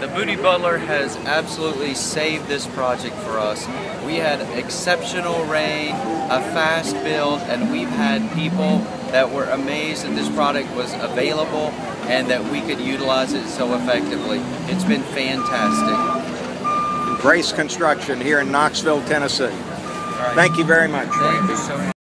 The Bootie Butler has absolutely saved this project for us. We had exceptional rain, a fast build, and we've had people that were amazed that this product was available and that we could utilize it so effectively. It's been fantastic. Grace Construction here in Knoxville, Tennessee. Thank you very much.